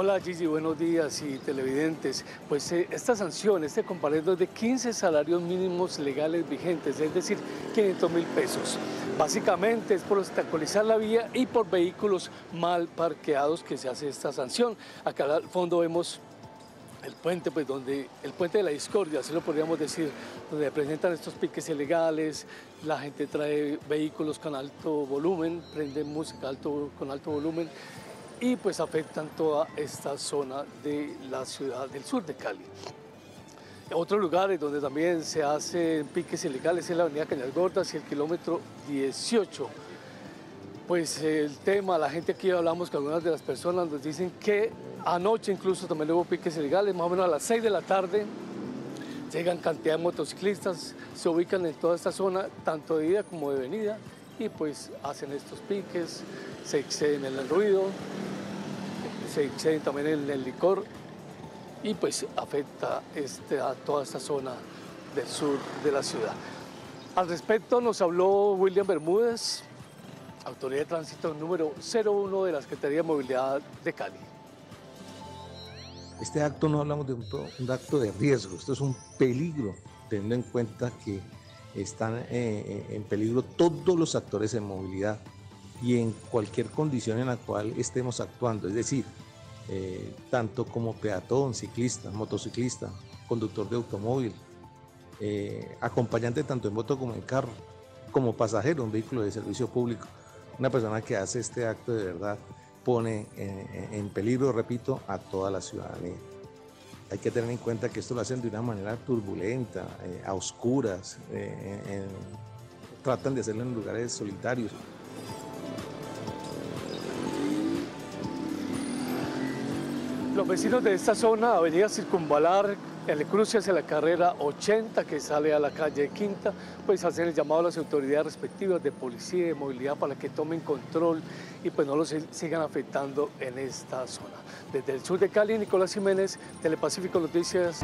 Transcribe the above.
Hola Gigi, buenos días y televidentes. Pues eh, esta sanción, este comparendo es de 15 salarios mínimos legales vigentes, es decir, 500 mil pesos. Básicamente es por obstaculizar la vía y por vehículos mal parqueados que se hace esta sanción. Acá al fondo vemos el puente, pues donde el puente de la discordia, así lo podríamos decir, donde presentan estos piques ilegales, la gente trae vehículos con alto volumen, prende música alto, con alto volumen y pues afectan toda esta zona de la ciudad del sur de Cali. Otros lugares donde también se hacen piques ilegales es la avenida Cañas Gordas y el kilómetro 18. Pues el tema, la gente aquí hablamos con algunas de las personas nos dicen que anoche incluso también hubo piques ilegales, más o menos a las 6 de la tarde llegan cantidad de motociclistas, se ubican en toda esta zona, tanto de ida como de venida, y pues hacen estos piques, se exceden en el ruido, se exceden también en el licor y pues afecta este, a toda esta zona del sur de la ciudad. Al respecto nos habló William Bermúdez, autoridad de tránsito número 01 de la Secretaría de Movilidad de Cali. Este acto no hablamos de un, un acto de riesgo, esto es un peligro, teniendo en cuenta que están eh, eh, en peligro todos los actores en movilidad y en cualquier condición en la cual estemos actuando, es decir, eh, tanto como peatón, ciclista, motociclista, conductor de automóvil, acompañante tanto en moto como en carro, como pasajero, un vehículo de servicio público. Una persona que hace este acto de verdad pone en peligro, repito, a toda la ciudadanía hay que tener en cuenta que esto lo hacen de una manera turbulenta, eh, a oscuras, eh, tratan de hacerlo en lugares solitarios. Los vecinos de esta zona, Avenida Circunvalar, el cruce hacia la carrera 80 que sale a la calle Quinta, pues hacen el llamado a las autoridades respectivas de policía y de movilidad para que tomen control y pues no los sigan afectando en esta zona. Desde el sur de Cali, Nicolás Jiménez, Telepacífico Noticias.